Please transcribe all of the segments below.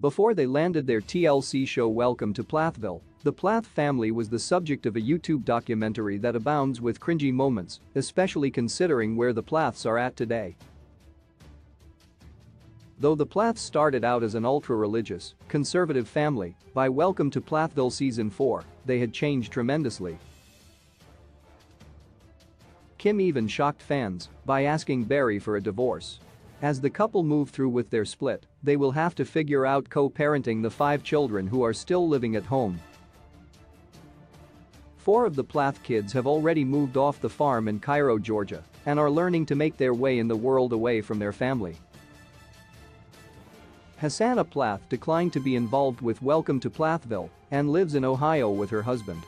Before they landed their TLC show Welcome to Plathville, the Plath family was the subject of a YouTube documentary that abounds with cringy moments, especially considering where the Plaths are at today. Though the Plaths started out as an ultra-religious, conservative family, by Welcome to Plathville Season 4, they had changed tremendously. Kim even shocked fans by asking Barry for a divorce. As the couple move through with their split, they will have to figure out co-parenting the five children who are still living at home. Four of the Plath kids have already moved off the farm in Cairo, Georgia, and are learning to make their way in the world away from their family. Hosanna Plath declined to be involved with Welcome to Plathville and lives in Ohio with her husband.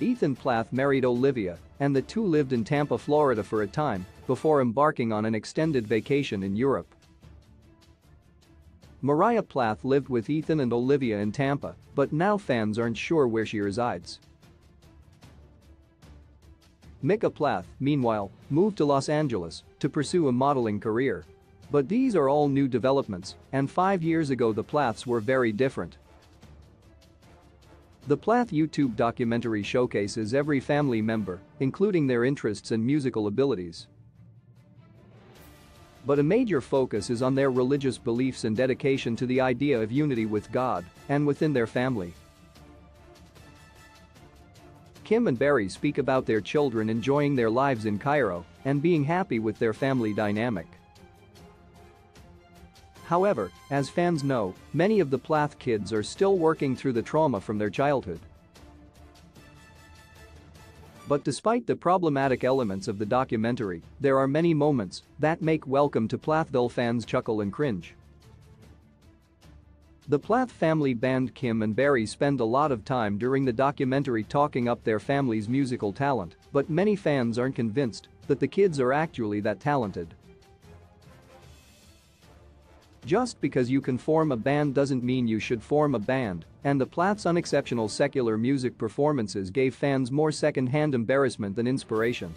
Ethan Plath married Olivia, and the two lived in Tampa, Florida for a time before embarking on an extended vacation in Europe. Moriah Plath lived with Ethan and Olivia in Tampa, but now fans aren't sure where she resides. Micah Plath, meanwhile, moved to Los Angeles to pursue a modeling career. But these are all new developments, and five years ago the Plaths were very different. The Plath YouTube documentary showcases every family member, including their interests and musical abilities. But a major focus is on their religious beliefs and dedication to the idea of unity with God and within their family. Kim and Barry speak about their children enjoying their lives in Cairo and being happy with their family dynamic. However, as fans know, many of the Plath kids are still working through the trauma from their childhood. But despite the problematic elements of the documentary, there are many moments that make Welcome to Plathville fans chuckle and cringe. The Plath family band Kim and Barry spend a lot of time during the documentary talking up their family's musical talent, but many fans aren't convinced that the kids are actually that talented. Just because you can form a band doesn't mean you should form a band, and the Plath's unexceptional secular music performances gave fans more second-hand embarrassment than inspiration.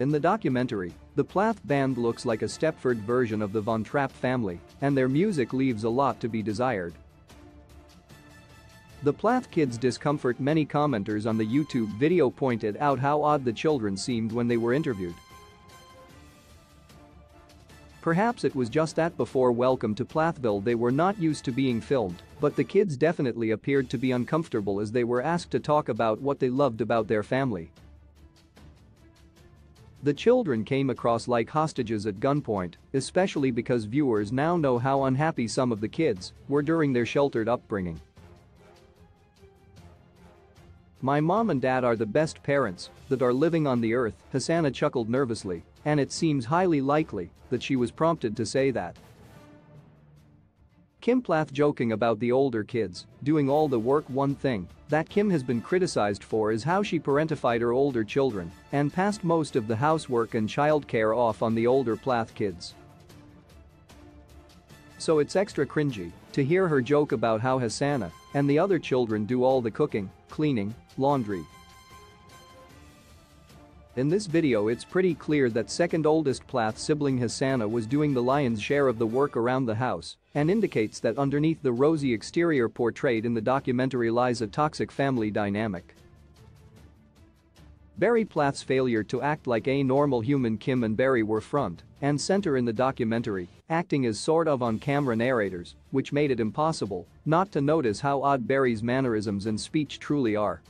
In the documentary, the Plath band looks like a Stepford version of the Von Trapp family, and their music leaves a lot to be desired. The Plath kids discomfort many commenters on the YouTube video pointed out how odd the children seemed when they were interviewed. Perhaps it was just that before Welcome to Plathville they were not used to being filmed, but the kids definitely appeared to be uncomfortable as they were asked to talk about what they loved about their family. The children came across like hostages at gunpoint, especially because viewers now know how unhappy some of the kids were during their sheltered upbringing. My mom and dad are the best parents that are living on the earth, Hosanna chuckled nervously, and it seems highly likely that she was prompted to say that. Kim Plath joking about the older kids doing all the work one thing that Kim has been criticized for is how she parentified her older children and passed most of the housework and childcare off on the older Plath kids. So it's extra cringy to hear her joke about how Hosanna and the other children do all the cooking, cleaning, laundry, in this video it's pretty clear that second oldest Plath sibling Hosanna was doing the lion's share of the work around the house and indicates that underneath the rosy exterior portrayed in the documentary lies a toxic family dynamic. Barry Plath's failure to act like a normal human Kim and Barry were front and center in the documentary, acting as sort of on-camera narrators, which made it impossible not to notice how odd Barry's mannerisms and speech truly are.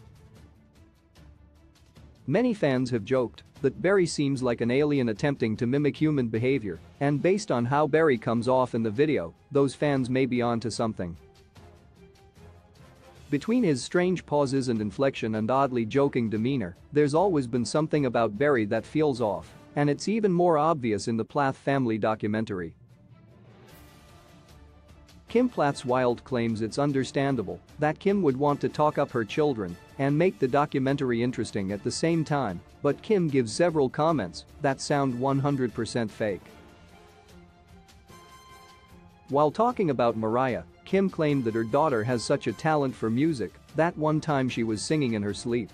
Many fans have joked that Barry seems like an alien attempting to mimic human behavior, and based on how Barry comes off in the video, those fans may be onto something. Between his strange pauses and inflection and oddly joking demeanor, there's always been something about Barry that feels off, and it's even more obvious in the Plath family documentary. Kim Plath's wild claims it's understandable that Kim would want to talk up her children and make the documentary interesting at the same time, but Kim gives several comments that sound 100% fake. While talking about Moriah, Kim claimed that her daughter has such a talent for music that one time she was singing in her sleep.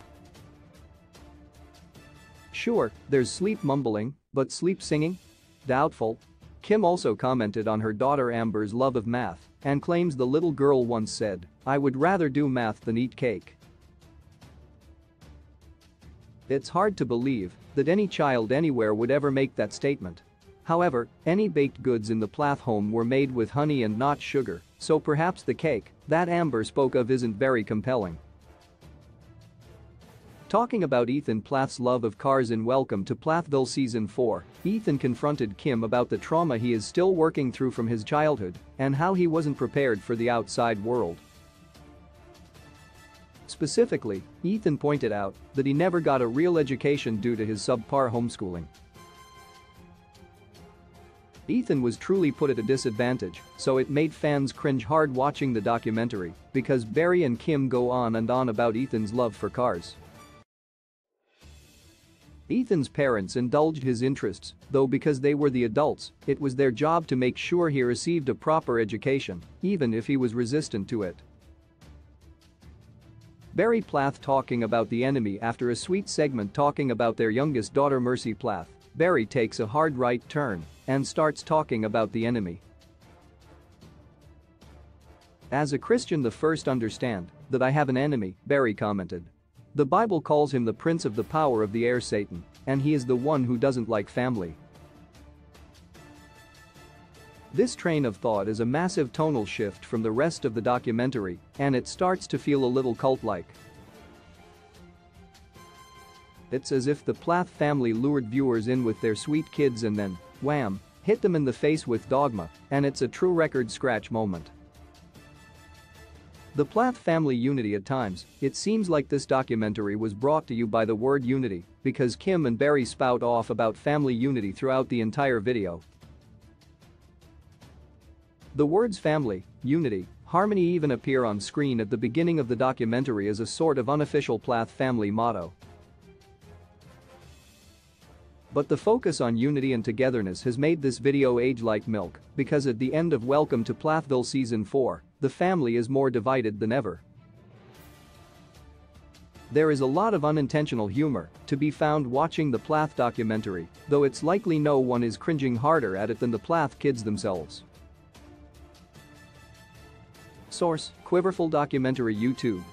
Sure, there's sleep mumbling, but sleep singing? Doubtful. Kim also commented on her daughter Amber's love of math and claims the little girl once said, I would rather do math than eat cake. It's hard to believe that any child anywhere would ever make that statement. However, any baked goods in the Plath home were made with honey and not sugar, so perhaps the cake that Amber spoke of isn't very compelling. Talking about Ethan Plath's love of cars in Welcome to Plathville Season 4, Ethan confronted Kim about the trauma he is still working through from his childhood and how he wasn't prepared for the outside world. Specifically, Ethan pointed out that he never got a real education due to his subpar homeschooling. Ethan was truly put at a disadvantage, so it made fans cringe hard watching the documentary because Barry and Kim go on and on about Ethan's love for cars. Ethan's parents indulged his interests, though because they were the adults, it was their job to make sure he received a proper education, even if he was resistant to it. Barry Plath talking about the enemy after a sweet segment talking about their youngest daughter Mercy Plath. Barry takes a hard right turn and starts talking about the enemy. As a Christian the first understand that I have an enemy, Barry commented. The Bible calls him the prince of the power of the air Satan, and he is the one who doesn't like family. This train of thought is a massive tonal shift from the rest of the documentary, and it starts to feel a little cult-like. It's as if the Plath family lured viewers in with their sweet kids and then, wham, hit them in the face with dogma, and it's a true record scratch moment. The Plath family unity at times, it seems like this documentary was brought to you by the word unity because Kim and Barry spout off about family unity throughout the entire video. The words family, unity, harmony even appear on screen at the beginning of the documentary as a sort of unofficial Plath family motto. But the focus on unity and togetherness has made this video age like milk because at the end of Welcome to Plathville Season 4, the family is more divided than ever. There is a lot of unintentional humor to be found watching the Plath documentary, though it's likely no one is cringing harder at it than the Plath kids themselves. Source, Quiverful Documentary YouTube